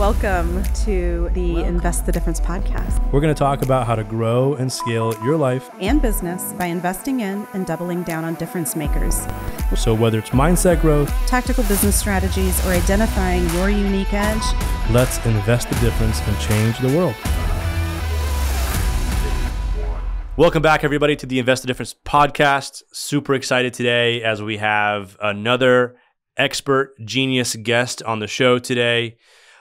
Welcome to the Welcome. Invest the Difference podcast. We're going to talk about how to grow and scale your life and business by investing in and doubling down on difference makers. So, whether it's mindset growth, tactical business strategies, or identifying your unique edge, let's invest the difference and change the world. Welcome back, everybody, to the Invest the Difference podcast. Super excited today as we have another expert genius guest on the show today.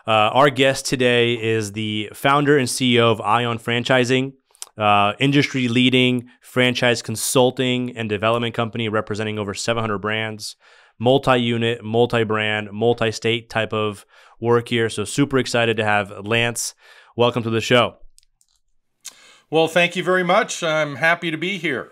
Uh, our guest today is the founder and CEO of ION Franchising, uh, industry leading franchise consulting and development company representing over 700 brands, multi unit, multi brand, multi state type of work here. So, super excited to have Lance. Welcome to the show. Well, thank you very much. I'm happy to be here.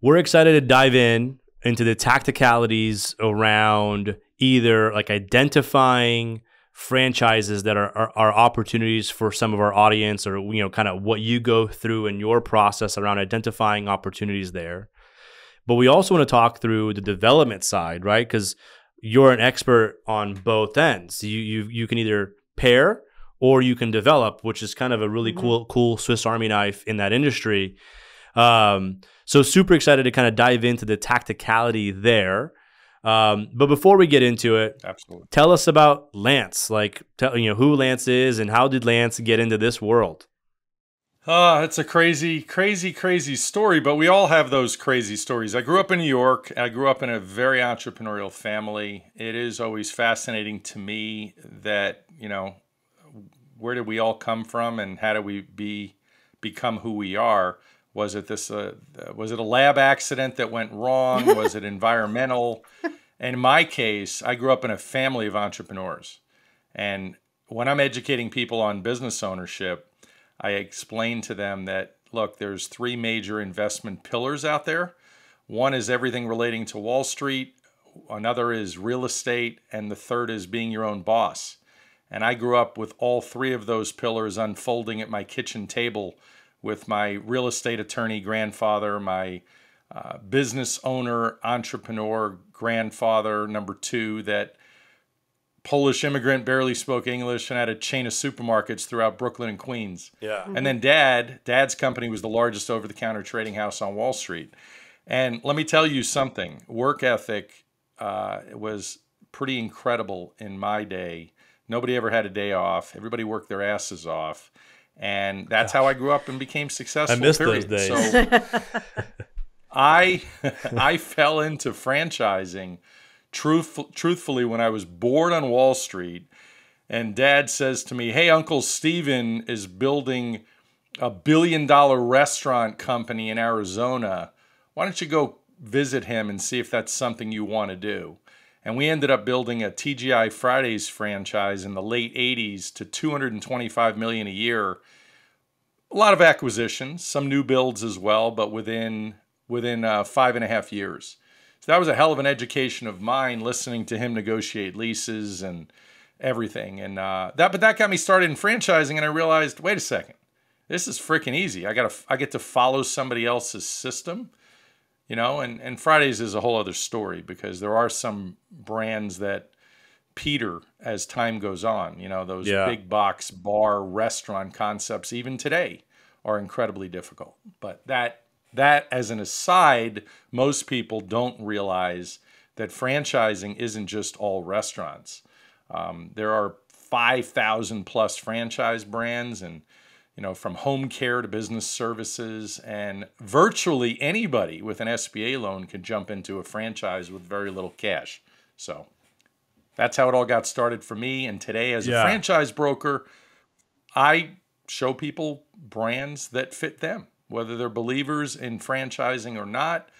We're excited to dive in into the tacticalities around either like identifying franchises that are, are, are, opportunities for some of our audience or you know kind of what you go through in your process around identifying opportunities there. But we also want to talk through the development side right? Because you're an expert on both ends. You, you you can either pair or you can develop which is kind of a really mm-hmm. cool cool swiss army knife in that industry. Um, so super excited to kind of dive into the tacticality there um, but before we get into it, absolutely, tell us about Lance. Like, tell you know who Lance is and how did Lance get into this world? Ah, uh, it's a crazy, crazy, crazy story. But we all have those crazy stories. I grew up in New York. I grew up in a very entrepreneurial family. It is always fascinating to me that you know where did we all come from and how do we be become who we are was it this? Uh, was it a lab accident that went wrong? was it environmental? in my case, I grew up in a family of entrepreneurs, and when I'm educating people on business ownership, I explain to them that look, there's three major investment pillars out there. One is everything relating to Wall Street, another is real estate, and the third is being your own boss. And I grew up with all three of those pillars unfolding at my kitchen table with my real estate attorney grandfather, my uh, business owner, entrepreneur grandfather, number two, that Polish immigrant barely spoke English and had a chain of supermarkets throughout Brooklyn and Queens. Yeah. And then dad, dad's company was the largest over the counter trading house on Wall Street. And let me tell you something work ethic uh, was pretty incredible in my day. Nobody ever had a day off, everybody worked their asses off and that's Gosh. how I grew up and became successful. I miss period. those days. So I I fell into franchising truth, truthfully when I was bored on Wall Street and dad says to me, "Hey uncle Steven is building a billion dollar restaurant company in Arizona. Why don't you go visit him and see if that's something you want to do?" And we ended up building a TGI Fridays franchise in the late 80s to 225 million a year. A lot of acquisitions, some new builds as well, but within within uh, five and a half years. So that was a hell of an education of mine, listening to him negotiate leases and everything. And uh, that, but that got me started in franchising, and I realized, wait a second, this is freaking easy. I got I get to follow somebody else's system you know? And and fridays is a whole other story because there are some brands that peter as time goes on you know? Those yeah. big box bar restaurant concepts even today are incredibly difficult. But that that as an aside most people don't realize that franchising isn't just all restaurants. Um, there are 5000 plus franchise brands and you know, from home care to business services, and virtually anybody with an SBA loan can jump into a franchise with very little cash. So that's how it all got started for me. And today, as yeah. a franchise broker, I show people brands that fit them, whether they're believers in franchising or not.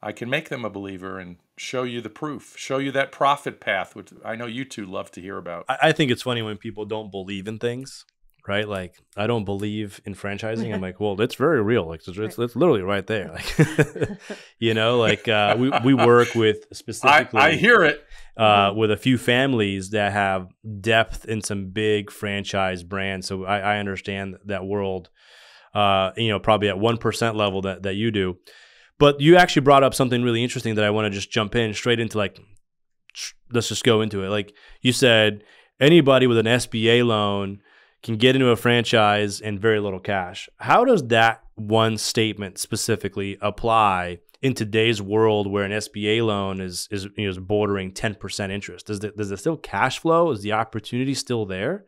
I can make them a believer and show you the proof, show you that profit path, which I know you two love to hear about. I think it's funny when people don't believe in things right? Like I don't believe in franchising. I'm like, well, it's very real. Like it's, it's, it's literally right there. Like, you know, like uh, we we work with specifically. I, I hear it. Uh, with a few families that have depth in some big franchise brands, so I, I understand that world. Uh, you know, probably at one percent level that that you do. But you actually brought up something really interesting that I want to just jump in straight into. Like, let's just go into it. Like you said, anybody with an SBA loan can get into a franchise in very little cash. How does that one statement specifically apply in today's world where an SBA loan is is you know, is bordering 10% interest? Does the, does it still cash flow? Is the opportunity still there?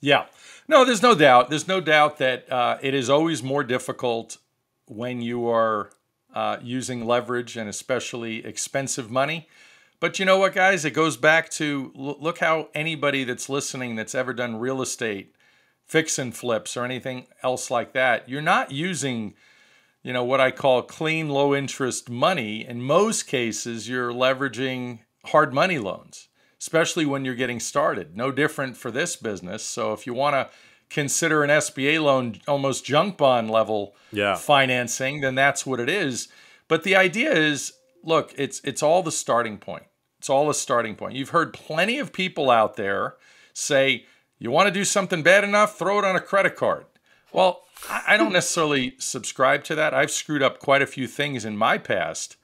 Yeah. No, there's no doubt. There's no doubt that uh, it is always more difficult when you are uh, using leverage and especially expensive money. But you know what, guys? It goes back to look how anybody that's listening that's ever done real estate, fix and flips, or anything else like that, you're not using, you know, what I call clean, low interest money. In most cases, you're leveraging hard money loans, especially when you're getting started. No different for this business. So if you want to consider an SBA loan almost junk bond level yeah. financing, then that's what it is. But the idea is look, it's it's all the starting point. It's all a starting point. You've heard plenty of people out there say, you want to do something bad enough, throw it on a credit card. Well, I don't necessarily subscribe to that. I've screwed up quite a few things in my past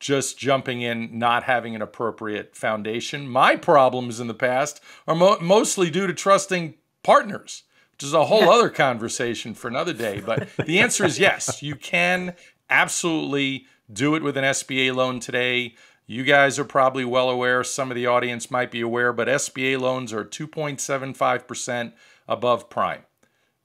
just jumping in, not having an appropriate foundation. My problems in the past are mo- mostly due to trusting partners, which is a whole other conversation for another day. But the answer is yes, you can absolutely do it with an SBA loan today. You guys are probably well aware, some of the audience might be aware, but SBA loans are 2.75% above prime.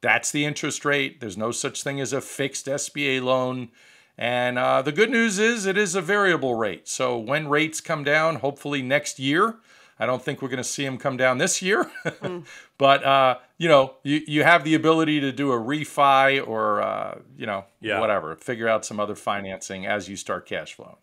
That's the interest rate. There's no such thing as a fixed SBA loan. And uh, the good news is it is a variable rate. So when rates come down, hopefully next year, I don't think we're going to see them come down this year, mm. but uh, you know, you, you have the ability to do a refi or uh, you know yeah. whatever, figure out some other financing as you start cash flowing.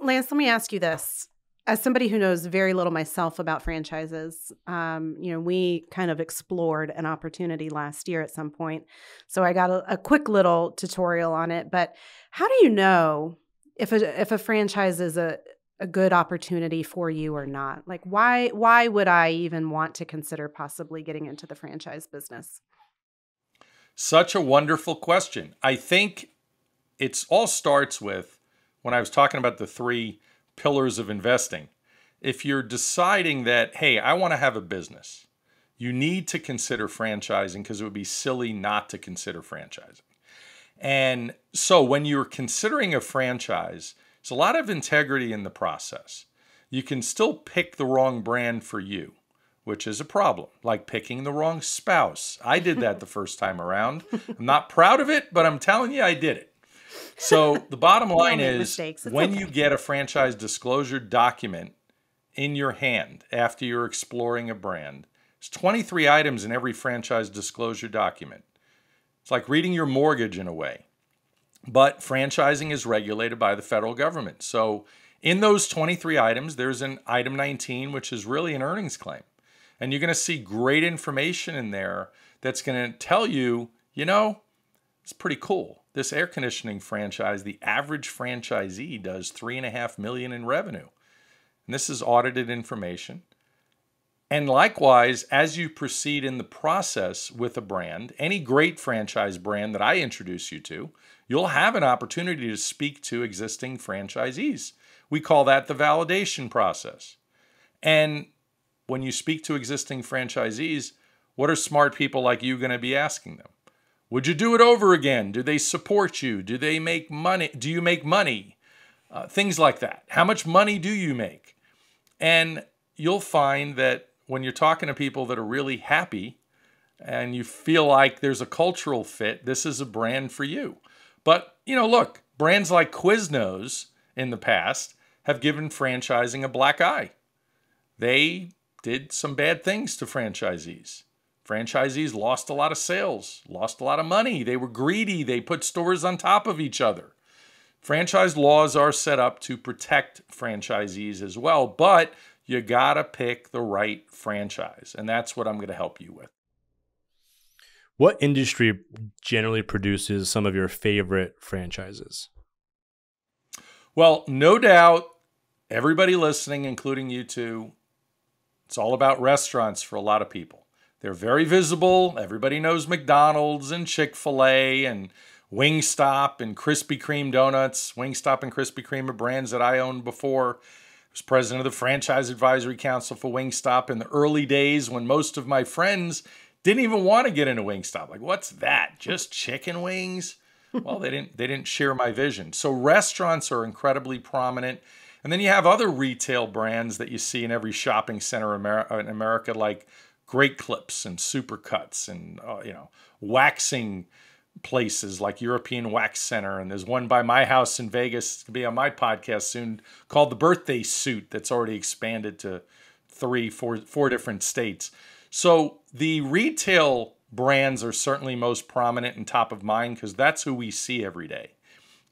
Lance, let me ask you this: as somebody who knows very little myself about franchises, um, you know, we kind of explored an opportunity last year at some point, so I got a, a quick little tutorial on it. But how do you know if a if a franchise is a a good opportunity for you or not? Like why why would I even want to consider possibly getting into the franchise business? Such a wonderful question. I think it's all starts with when I was talking about the three pillars of investing. If you're deciding that, hey, I want to have a business, you need to consider franchising because it would be silly not to consider franchising. And so when you're considering a franchise, there's a lot of integrity in the process. You can still pick the wrong brand for you, which is a problem, like picking the wrong spouse. I did that the first time around. I'm not proud of it, but I'm telling you, I did it. So the bottom line is when okay. you get a franchise disclosure document in your hand after you're exploring a brand, there's 23 items in every franchise disclosure document. It's like reading your mortgage in a way. But franchising is regulated by the federal government. So in those 23 items, there's an item 19, which is really an earnings claim. And you're going to see great information in there that's going to tell you, you know, it's pretty cool. This air conditioning franchise, the average franchisee does three and a half million in revenue. And this is audited information. And likewise, as you proceed in the process with a brand, any great franchise brand that I introduce you to, you'll have an opportunity to speak to existing franchisees. We call that the validation process. And when you speak to existing franchisees, what are smart people like you going to be asking them? Would you do it over again? Do they support you? Do they make money? Do you make money? Uh, things like that. How much money do you make? And you'll find that when you're talking to people that are really happy and you feel like there's a cultural fit, this is a brand for you. But, you know, look, brands like Quiznos in the past have given franchising a black eye. They did some bad things to franchisees. Franchisees lost a lot of sales, lost a lot of money. They were greedy. They put stores on top of each other. Franchise laws are set up to protect franchisees as well, but you got to pick the right franchise. And that's what I'm going to help you with. What industry generally produces some of your favorite franchises? Well, no doubt, everybody listening, including you two, it's all about restaurants for a lot of people. They're very visible. Everybody knows McDonald's and Chick fil A and Wingstop and Krispy Kreme donuts. Wingstop and Krispy Kreme are brands that I owned before. I was president of the Franchise Advisory Council for Wingstop in the early days when most of my friends didn't even want to get into Wingstop. Like, what's that? Just chicken wings? well, they didn't they didn't share my vision. So restaurants are incredibly prominent. And then you have other retail brands that you see in every shopping center in America, like Great Clips and Supercuts and uh, you know waxing places like European Wax Center. And there's one by my house in Vegas to be on my podcast soon called the Birthday Suit that's already expanded to three, four, four different states. So the retail brands are certainly most prominent and top of mind because that's who we see every day.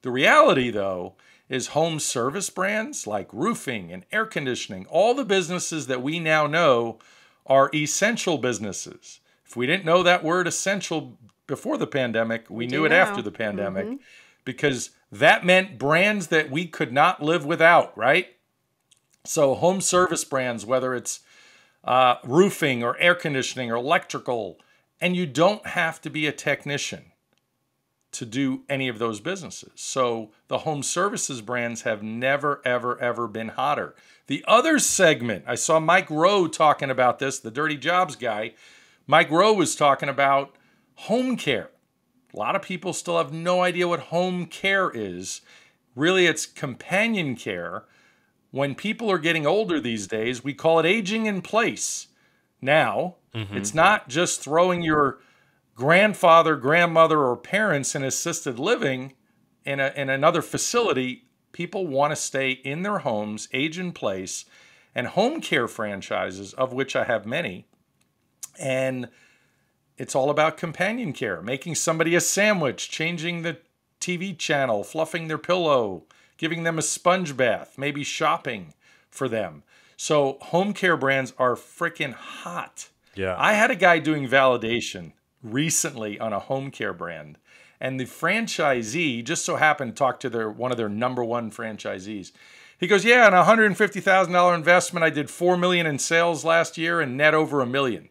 The reality, though, is home service brands like roofing and air conditioning, all the businesses that we now know are essential businesses. If we didn't know that word essential before the pandemic, we, we knew it now. after the pandemic mm-hmm. because that meant brands that we could not live without, right? So, home service brands, whether it's uh, roofing or air conditioning or electrical, and you don't have to be a technician to do any of those businesses. So the home services brands have never, ever, ever been hotter. The other segment, I saw Mike Rowe talking about this, the dirty jobs guy. Mike Rowe was talking about home care. A lot of people still have no idea what home care is. Really, it's companion care. When people are getting older these days, we call it aging in place. Now, mm-hmm. it's not just throwing your grandfather, grandmother, or parents in assisted living in, a, in another facility. People want to stay in their homes, age in place, and home care franchises, of which I have many. And it's all about companion care, making somebody a sandwich, changing the TV channel, fluffing their pillow, giving them a sponge bath, maybe shopping for them. So home care brands are freaking hot. Yeah. I had a guy doing validation recently on a home care brand, and the franchisee just so happened to talk to their one of their number one franchisees. He goes, "Yeah, on a hundred and fifty thousand dollar investment, I did four million in sales last year and net over a million.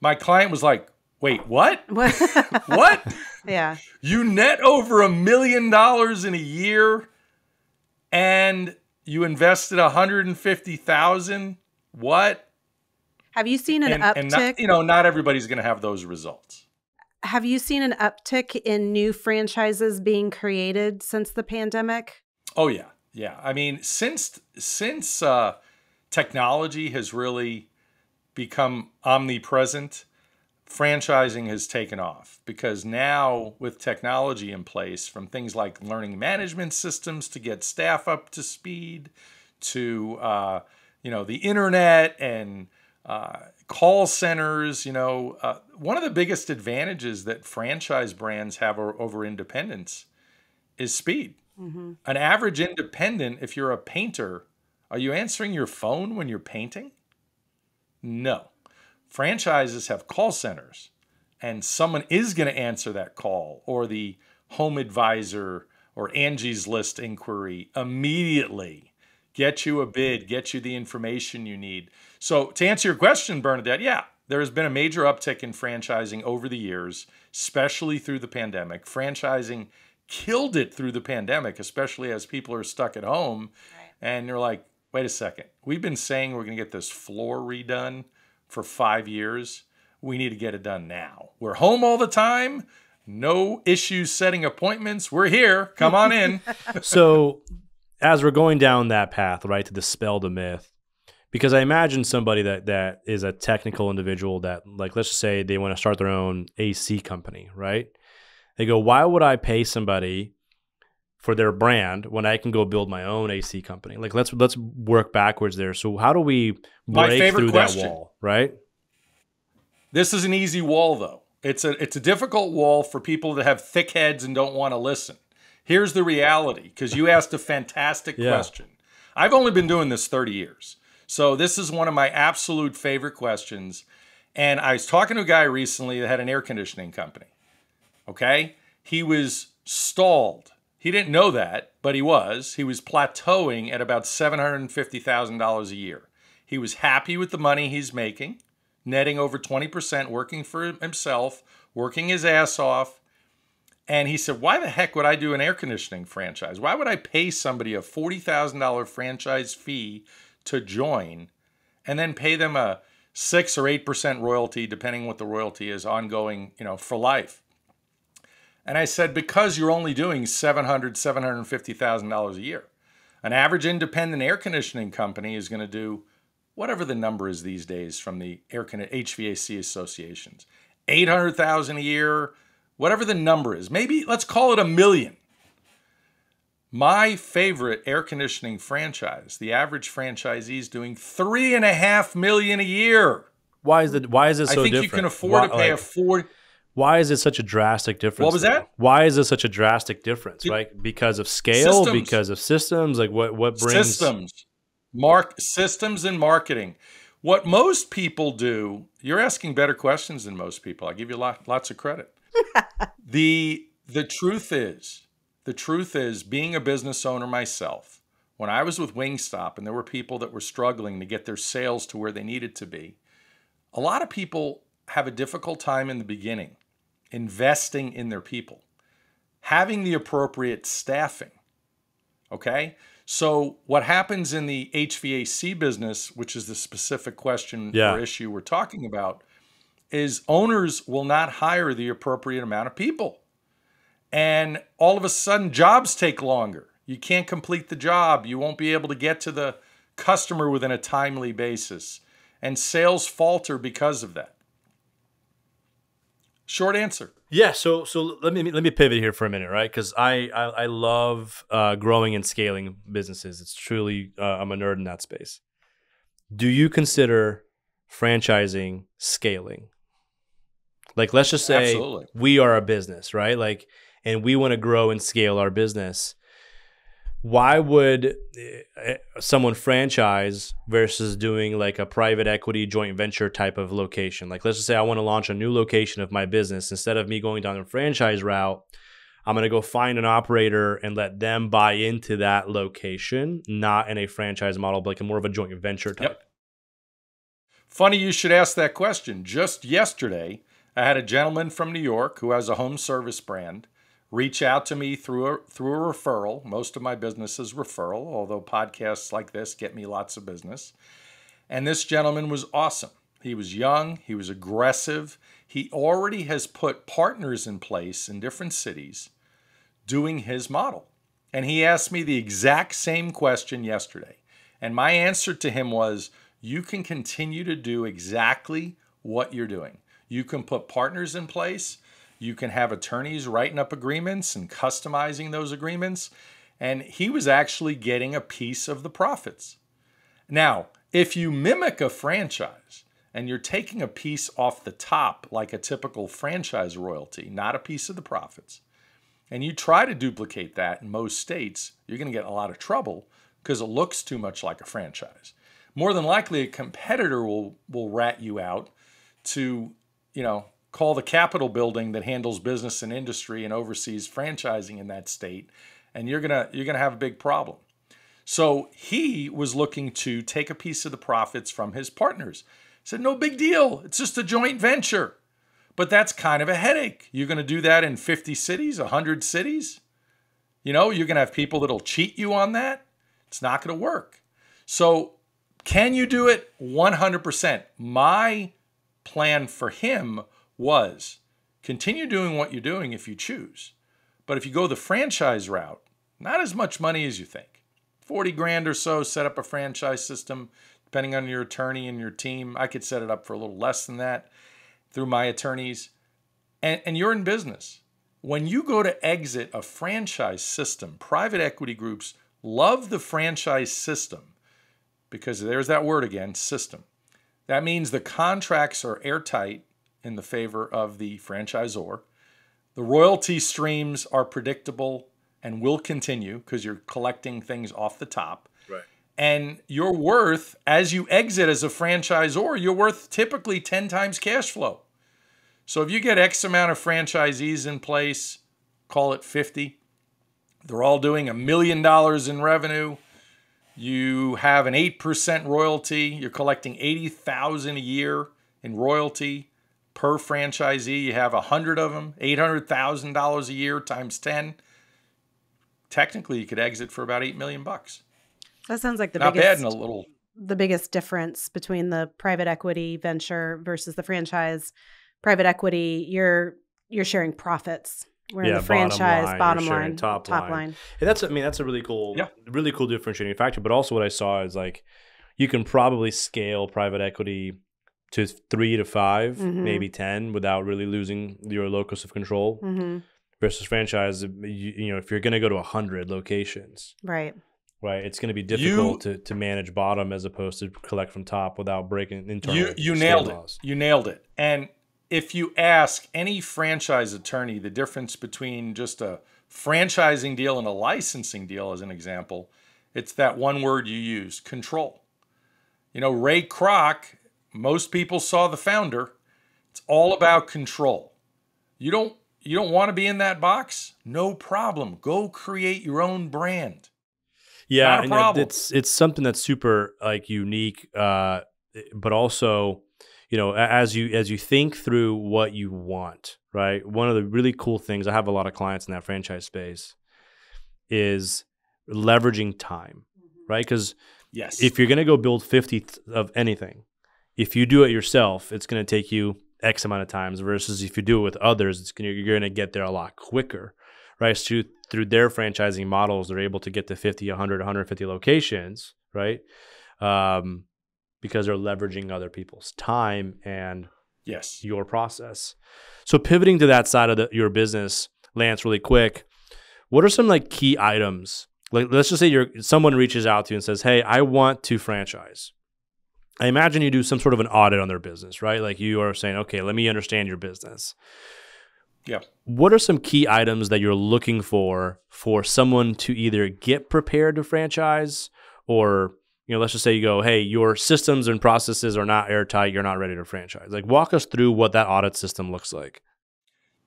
My client was like, "Wait, what? what? what? Yeah, you net over a million dollars in a year, and you invested 150,000. What? Have you seen an and, uptick? And not, you know, not everybody's going to have those results. Have you seen an uptick in new franchises being created since the pandemic? Oh yeah. Yeah. I mean, since since uh, technology has really become omnipresent, franchising has taken off because now with technology in place from things like learning management systems to get staff up to speed to uh, you know the internet and uh, call centers you know uh, one of the biggest advantages that franchise brands have over independents is speed. Mm-hmm. an average independent if you're a painter are you answering your phone when you're painting? No franchises have call centers and someone is going to answer that call or the home advisor or Angie's List inquiry immediately. Get you a bid, get you the information you need. So, to answer your question, Bernadette, yeah, there has been a major uptick in franchising over the years, especially through the pandemic. Franchising killed it through the pandemic, especially as people are stuck at home. Right. And you're like, wait a second, we've been saying we're going to get this floor redone for five years. We need to get it done now. We're home all the time. No issues setting appointments. We're here. Come on in. so, as we're going down that path, right, to dispel the myth, because I imagine somebody that that is a technical individual that, like, let's just say they want to start their own AC company, right? They go, why would I pay somebody for their brand when I can go build my own AC company. Like let's let's work backwards there. So how do we break through question. that wall, right? This is an easy wall though. It's a it's a difficult wall for people that have thick heads and don't want to listen. Here's the reality because you asked a fantastic yeah. question. I've only been doing this 30 years. So this is one of my absolute favorite questions. And I was talking to a guy recently that had an air conditioning company. Okay? He was stalled he didn't know that, but he was. He was plateauing at about $750,000 a year. He was happy with the money he's making, netting over 20%, working for himself, working his ass off. And he said, Why the heck would I do an air conditioning franchise? Why would I pay somebody a $40,000 franchise fee to join and then pay them a 6 or 8% royalty, depending what the royalty is, ongoing, you know, for life? And I said, Because you're only doing $700,000, $750,000 a year. An average independent air conditioning company is going to do whatever the number is these days from the air HVAC associations. 800,000 a year, whatever the number is. Maybe let's call it a million. My favorite air conditioning franchise, the average franchisee is doing three and a half million a year. Why is it? Why is it so different? I think different? you can afford why, to pay like, a four. Why is it such a drastic difference? What was though? that? Why is it such a drastic difference? Right? Because of scale, Systems. because of systems. Like what? What brings systems mark systems and marketing what most people do you're asking better questions than most people i give you lot, lots of credit the the truth is the truth is being a business owner myself when i was with wingstop and there were people that were struggling to get their sales to where they needed to be a lot of people have a difficult time in the beginning investing in their people having the appropriate staffing okay so what happens in the HVAC business, which is the specific question Yeah. or issue we're talking about, is owners will not hire the appropriate amount of people. And all of a sudden jobs take longer. You can't complete the job. You won't be able to get to the customer within a timely basis. And sales falter because of that. Short answer. Yeah, so so let me let me pivot here for a minute, right? Because I, I I love uh, growing and scaling businesses. It's truly uh, I'm a nerd in that space. Do you consider franchising scaling? Like, let's just say Absolutely. we are a business, right? Like, and we want to grow and scale our business. Why would uh, someone franchise versus doing like a private equity joint venture type of location? Like, let's just say I want to launch a new location of my business. Instead of me going down the franchise route, I'm going to go find an operator and let them buy into that location, not in a franchise model, but like a more of a joint venture type. Yep. Funny you should ask that question. Just yesterday, I had a gentleman from New York who has a home service brand reach out to me through a, through a referral. Most of my business is referral, although podcasts like this get me lots of business. And this gentleman was awesome. He was young, he was aggressive. He already has put partners in place in different cities doing his model. And he asked me the exact same question yesterday. And my answer to him was you can continue to do exactly what you're doing. You can put partners in place. You can have attorneys writing up agreements and customizing those agreements. And he was actually getting a piece of the profits. Now, if you mimic a franchise and you're taking a piece off the top, like a typical franchise royalty, not a piece of the profits, and you try to duplicate that in most states, you're going to get a lot of trouble because it looks too much like a franchise. More than likely, a competitor will will rat you out to, you know, call the Capitol building that handles business and industry and oversees franchising in that state, and you're gonna you're gonna have a big problem. So he was looking to take a piece of the profits from his partners. He said, no big deal. It's just a joint venture. But that's kind of a headache. You're going to do that in 50 cities, 100 cities. You know, you're going to have people that'll cheat you on that. It's not going to work. So, can you do it 100%? My plan for him was continue doing what you're doing if you choose. But if you go the franchise route, not as much money as you think. 40 grand or so, set up a franchise system, depending on your attorney and your team. I could set it up for a little less than that through my attorneys. And, and you're in business. When you go to exit a franchise system, private equity groups love the franchise system because there's that word again system. That means the contracts are airtight in the favor of the franchisor. The royalty streams are predictable and will continue because you're collecting things off the top. Right. And your worth, as you exit as a franchisor, you're worth typically 10 times cash flow. So if you get X amount of franchisees in place, call it 50, they're all doing a million dollars in revenue. You have an 8% royalty. You're collecting 80,000 a year in royalty per franchisee. You have a hundred of them, eight hundred thousand dollars a year times ten. Technically, you could exit for about eight million bucks. That sounds like the Not biggest bad in a little. the biggest difference between the private equity venture versus the franchise. Private equity, you're you're sharing profits. Where in Yeah, the bottom franchise, line, bottom line, top top line. line. And that's I mean that's a really cool, Yeah. really cool differentiating factor. But also what I saw is like you can probably scale private equity to three to 5 Mhm. maybe ten, without really losing your locus of control. hmm Versus franchise, you, you know, if you're going to go to hundred locations, Right. right, it's going to be difficult to, to manage bottom as opposed to collect from top without breaking internal. You you state nailed it. You nailed it. And if you ask any franchise attorney the difference between just a franchising deal and a licensing deal, as an example, it's that one word you use: control. You know, Ray Kroc. Most people saw the founder. It's all about control. You don't you don't want to be in that box? No problem. Go create your own brand. Yeah, Not it's it's something that's super like unique, uh, but also, you know, as you as you think through what you want, right? One of the really cool things I have a lot of clients in that franchise space is leveraging time, right? Because Yes. if you're going to go build 50 th- of anything, if you do it yourself, it's going to take you X amount of times versus if you do it with others, it's gonna, you're going to get there a lot quicker, right? So through their franchising models, they're able to get to 50, 100, 150 locations, right? Um, because they're leveraging other people's time and yes. your process. So pivoting to that side of the, your business, Lance, really quick, what are some like key items? Like let's just say you're someone reaches out to you and says, "Hey, I want to franchise." I imagine you do some sort of an audit on their business, right? Like you are saying, "Okay, let me understand your business." Yeah. What are some key items that you're looking for for someone to either get prepared to franchise or you know, let's just say you go, hey, your systems and processes are not airtight, you're not ready to franchise. Like, walk us through what that audit system looks like.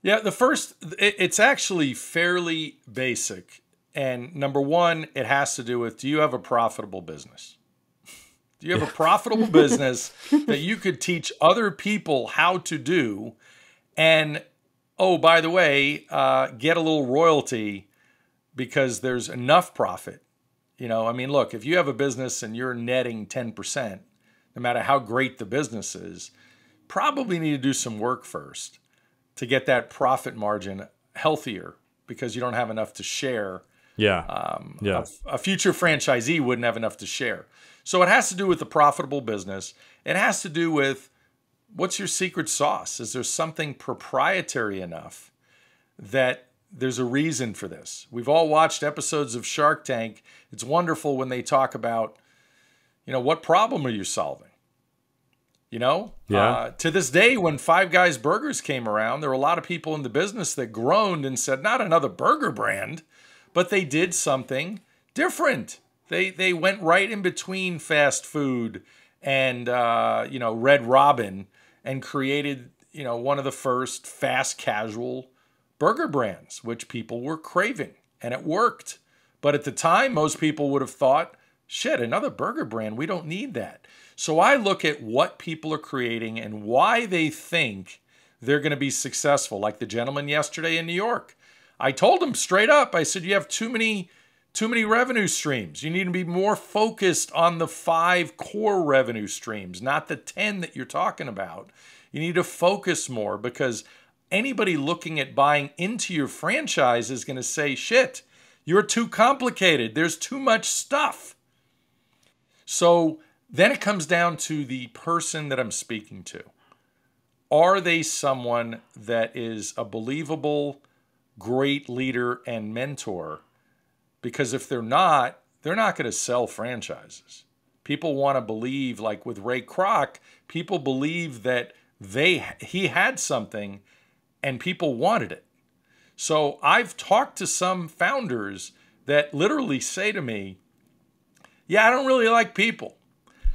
Yeah, the first, it's actually fairly basic. And number one, it has to do with do you have a profitable business? Do you have a profitable business that you could teach other people how to do? And oh, by the way, uh, get a little royalty because there's enough profit. You know, I mean, look, if you have a business and you're netting 10%, no matter how great the business is, probably need to do some work first to get that profit margin healthier because you don't have enough to share. Yeah. Um, Yeah. a, a future franchisee wouldn't have enough to share. So it has to do with the profitable business. It has to do with what's your secret sauce? Is there something proprietary enough that there's a reason for this? We've all watched episodes of Shark Tank. It's wonderful when they talk about, you know, what problem are you solving? You know, Yeah. Uh, to this day, when Five Guys Burgers came around, there were a lot of people in the business that groaned and said, "Not another burger brand," but they did something different. They they went right in between fast food and uh, you know Red Robin and created you know one of the first fast casual burger brands, which people were craving, and it worked. But at the time, most people would have thought, "Shit, another burger brand? We don't need that." So I look at what people are creating and why they think they're going to be successful. Like the gentleman yesterday in New York, I told him straight up. I said, "You have too many." Too many revenue streams. You need to be more focused on the five core revenue streams, not the 10 that you're talking about. You need to focus more because anybody looking at buying into your franchise is going to say, shit, you're too complicated. There's too much stuff. So then it comes down to the person that I'm speaking to. Are they someone that is a believable, great leader and mentor? Because if they're not, they're not going to sell franchises. People want to believe, like with Ray Kroc, people believe that they he had something and people wanted it. So I've talked to some founders that literally say to me, Yeah, I don't really like people.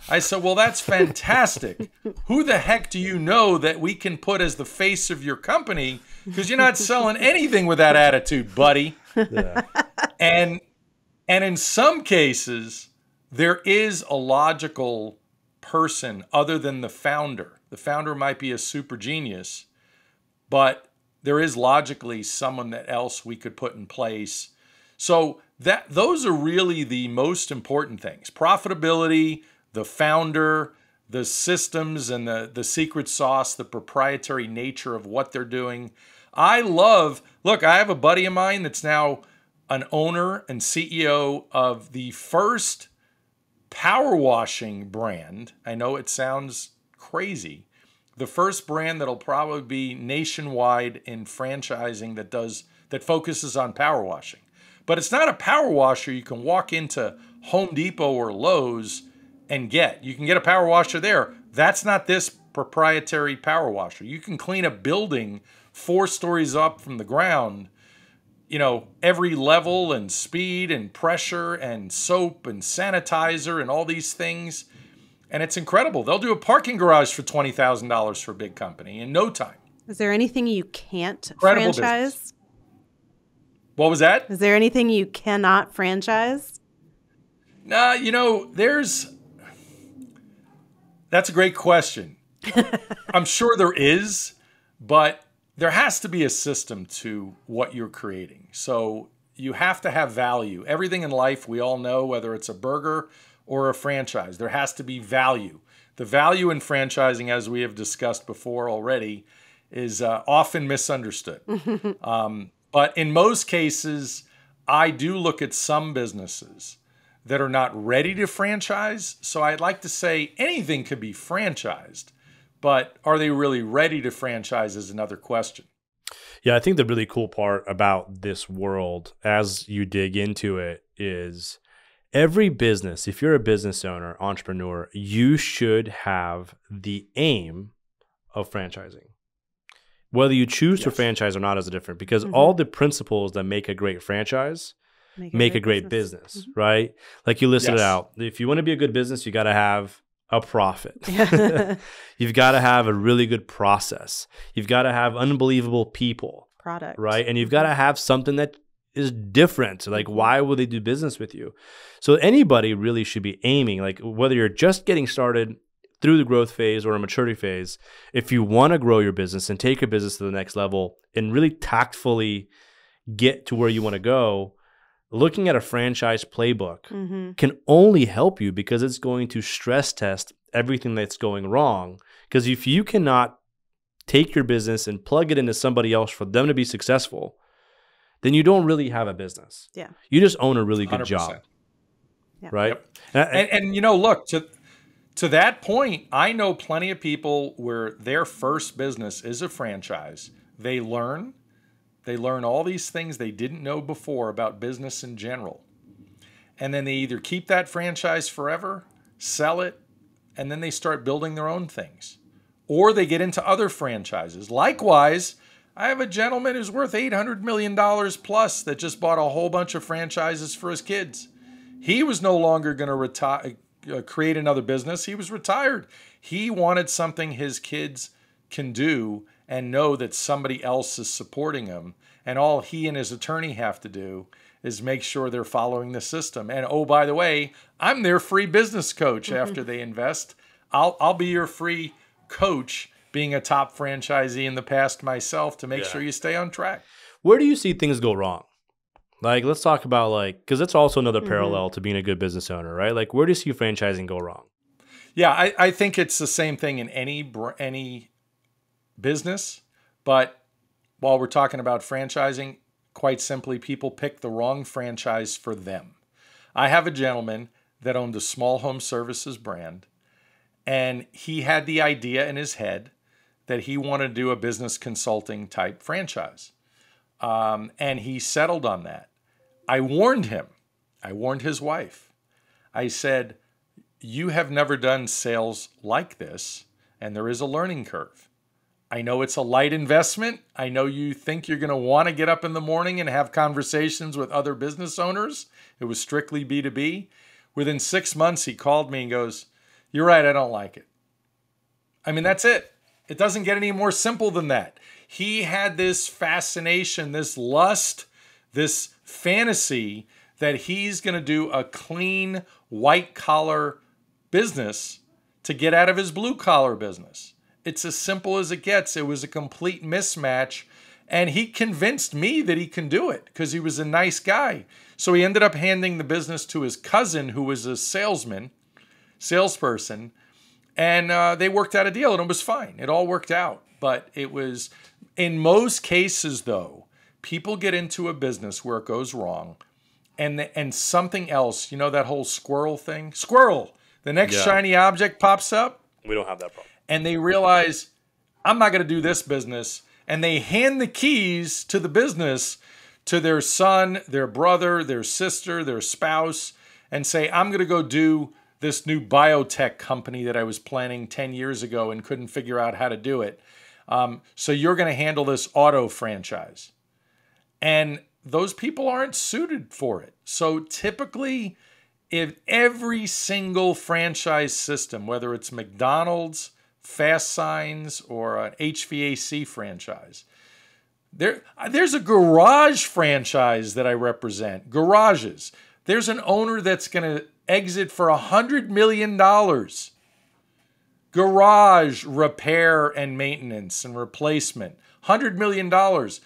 I said, Well, that's fantastic. Who the heck do you know that we can put as the face of your company? Because you're not selling anything with that attitude, buddy. Yeah. And and in some cases, there is a logical person other than the founder. The founder might be a super genius, but there is logically someone that else we could put in place. So that those are really the most important things. Profitability, the founder, the systems and the the secret sauce, the proprietary nature of what they're doing. I love, look, I have a buddy of mine that's now an owner and CEO of the first power washing brand. I know it sounds crazy. The first brand that'll probably be nationwide in franchising that does that focuses on power washing. But it's not a power washer you can walk into Home Depot or Lowe's and get. You can get a power washer there. That's not this proprietary power washer. You can clean a building four stories up from the ground you know, every level and speed and pressure and soap and sanitizer and all these things. And it's incredible. They'll do a parking garage for $20,000 for a big company in no time. Is there anything you can't incredible franchise? Business. What was that? Is there anything you cannot franchise? Nah, you know, there's. That's a great question. I'm sure there is, but there has to be a system to what you're creating. So you have to have value. Everything in life, we all know, whether it's a burger or a franchise, there has to be value. The value in franchising, as we have discussed before already, is uh, often misunderstood. um, but in most cases, I do look at some businesses that are not ready to franchise. So I'd like to say anything could be franchised but are they really ready to franchise is another question. Yeah, I think the really cool part about this world as you dig into it is every business, if you're a business owner, entrepreneur, you should have the aim of franchising. Whether you choose yes. to franchise or not is a different because mm-hmm. all the principles that make a great franchise make a, make great, a great business, business mm-hmm. right? Like you listed yes. it out. If you want to be a good business, you got to have a profit. You've got to have a really good process. You've got to have unbelievable people. Product. Right. And you've got to have something that is different. Like, mm-hmm. why would they do business with you? So, anybody really should be aiming, like, whether you're just getting started through the growth phase or a maturity phase, if you want to grow your business and take your business to the next level and really tactfully get to where you want to go, looking at a franchise playbook mm-hmm. can only help you because it's going to stress test everything that's going wrong. Because if you cannot take your business and plug it into somebody else for them to be successful, then you don't really have a business. Yeah. You just own a really good 100%. job. Yeah. Right. Yep. And, and, and, you know, look, to, to that point, I know plenty of people where their first business is a franchise. They learn, they learn all these things they didn't know before about business in general. And then they either keep that franchise forever, sell it, and then they start building their own things. Or they get into other franchises. Likewise, I have a gentleman who's worth $800 million plus that just bought a whole bunch of franchises for his kids. He was no longer going to retire, uh, create another business. He was retired. He wanted something his kids can do and know that somebody else is supporting him. And all he and his attorney have to do is make sure they're following the system. And oh, by the way, I'm their free business coach mm-hmm. after they invest. I'll, I'll be your free coach being a top franchisee in the past myself to make yeah. sure you stay on track. Where do you see things go wrong? Like, let's talk about like, because that's also another mm-hmm. parallel to being a good business owner, right? Like, where do you see franchising go wrong? Yeah, I, I think it's the same thing in any any business. But while we're talking about franchising, quite simply, people pick the wrong franchise for them. I have a gentleman that owned a small home services brand, and he had the idea in his head that he wanted to do a business consulting type franchise. Um, and he settled on that. I warned him, I warned his wife. I said, You have never done sales like this, and there is a learning curve. I know it's a light investment. I know you think you're going to want to get up in the morning and have conversations with other business owners. It was strictly B2B. Within six months, he called me and goes, You're right, I don't like it. I mean, that's it. It doesn't get any more simple than that. He had this fascination, this lust, this fantasy that he's going to do a clean, white collar business to get out of his blue collar business. It's as simple as it gets. It was a complete mismatch. And he convinced me that he can do it because he was a nice guy. So he ended up handing the business to his cousin, who was a salesman, salesperson. And uh, they worked out a deal and it was fine. It all worked out. But it was, in most cases, though, people get into a business where it goes wrong and the, and something else, you know that whole squirrel thing? Squirrel. The next yeah. shiny object pops up. We don't have that problem. And they realize I'm not going to do this business and they hand the keys to the business to their son, their brother, their sister, their spouse and say I'm going to go do this new biotech company that I was planning 10 years ago and couldn't figure out how to do it. Um, so you're going to handle this auto franchise. And those people aren't suited for it. So typically, if every single franchise system, whether it's McDonald's, Fast Signs, or an HVAC franchise, there, there's a garage franchise that I represent. Garages. There's an owner that's going to exit for a hundred million dollars. Garage repair and maintenance and replacement, hundred million dollars.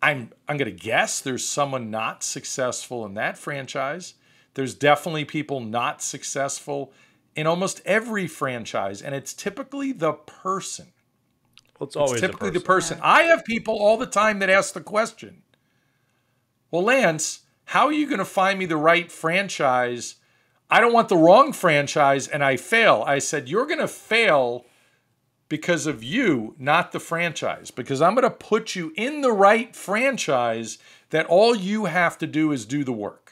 I'm I'm going to guess there's someone not successful in that franchise. There's definitely people not successful in almost every franchise, and it's typically the person. Well, it's always it's typically the person. the person. I have people all the time that ask the question. Well, Lance, how are you going to find me the right franchise? I don't want the wrong franchise and I fail. I said, You're going to fail because of you, not the franchise. Because I'm going to put you in the right franchise that all you have to do is do the work.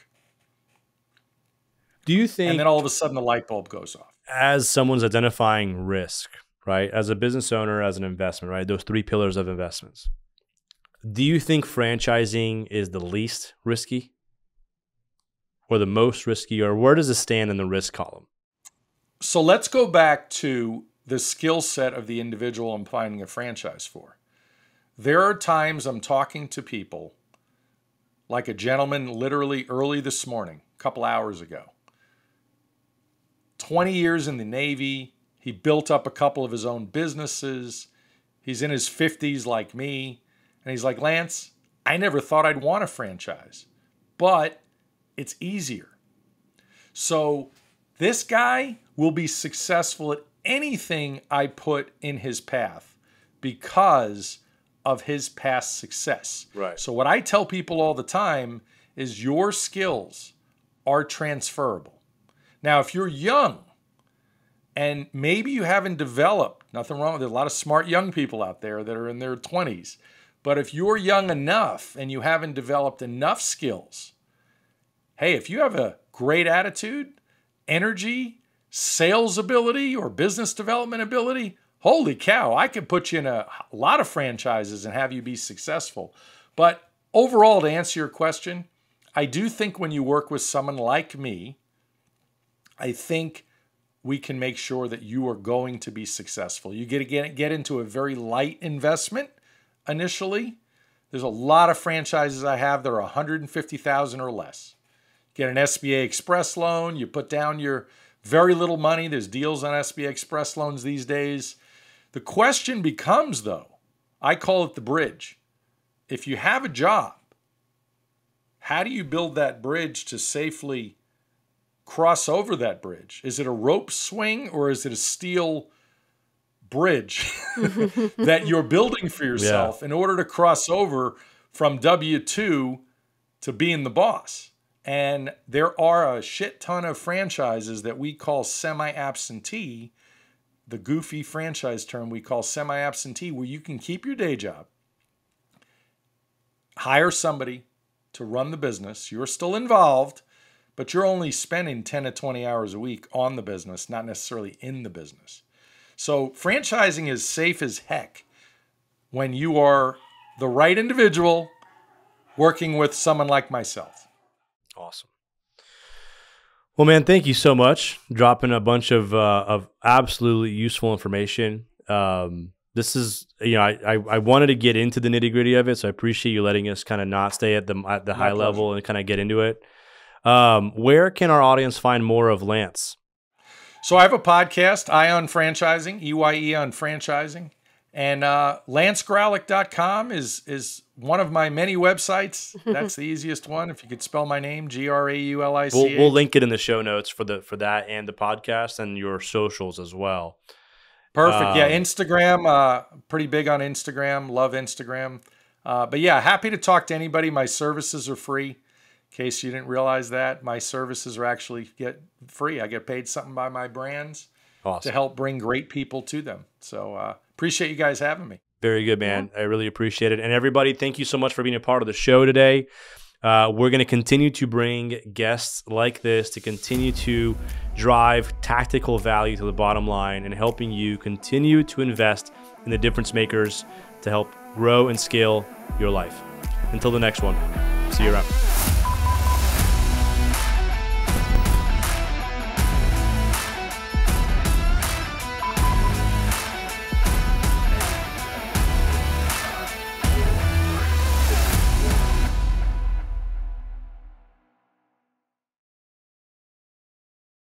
Do you think. And then all of a sudden the light bulb goes off. As someone's identifying risk, right? As a business owner, as an investment, right? Those three pillars of investments. Do you think franchising is the least risky or the most risky, or where does it stand in the risk column? So let's go back to the skill set of the individual I'm finding a franchise for. There are times I'm talking to people, like a gentleman literally early this morning, a couple hours ago. 20 years in the Navy, he built up a couple of his own businesses. He's in his 50s like me. And he's like, Lance, I never thought I'd want a franchise, but it's easier. So this guy will be successful at anything I put in his path because of his past success. Right. So what I tell people all the time is your skills are transferable. Now, if you're young and maybe you haven't developed, nothing wrong with it. A lot of smart young people out there that are in their 20s. But if you're young enough and you haven't developed enough skills, hey, if you have a great attitude, energy, sales ability or business development ability, holy cow, I could put you in a lot of franchises and have you be successful. But overall, to answer your question, I do think when you work with someone like me, I think we can make sure that you are going to be successful. You get to get, get into a very light investment initially. There's a lot of franchises I have that are 150,000 or less. Get an SBA Express loan, you put down your very little money. There's deals on SBA Express loans these days. The question becomes, though, I call it the bridge. If you have a job, how do you build that bridge to safely cross over that bridge? Is it a rope swing or is it a steel bridge that you're building for yourself yeah. in order to cross over from W 2 to being the boss? And there are a shit ton of franchises that we call semi absentee, the goofy franchise term we call semi absentee, where you can keep your day job, hire somebody to run the business. You're still involved, but you're only spending 10 to 20 hours a week on the business, not necessarily in the business. So, franchising is safe as heck when you are the right individual working with someone like myself. Awesome. Well, man, thank you so much. Dropping a bunch of uh, of absolutely useful information. Um, this is, you know, I, I, I wanted to get into the nitty gritty of it, so I appreciate you letting us kind of not stay at the at the My high pleasure. level and kind of get into it. Um, where can our audience find more of Lance? So I have a podcast, Eye on Franchising, EYE on Franchising. And uh, lancegraulich.com is is one of my many websites. That's the easiest one. If you could spell my name, G R A U L I C. We'll, we'll link it in the show notes for the for that and the podcast and your socials as well. Perfect. Um, yeah, Instagram. Uh, pretty big on Instagram. Love Instagram. Uh, but yeah, happy to talk to anybody. My services are free. In case you didn't realize that, my services are actually get free. I get paid something by my brands awesome. to help bring great people to them. So uh, appreciate you guys having me. Very good, man. Yeah. I really appreciate it. And everybody, thank you so much for being a part of the show today. Uh, we're going to continue to bring guests like this to continue to drive tactical value to the bottom line and helping you continue to invest in the difference makers to help grow and scale your life. Until the next one, see you around.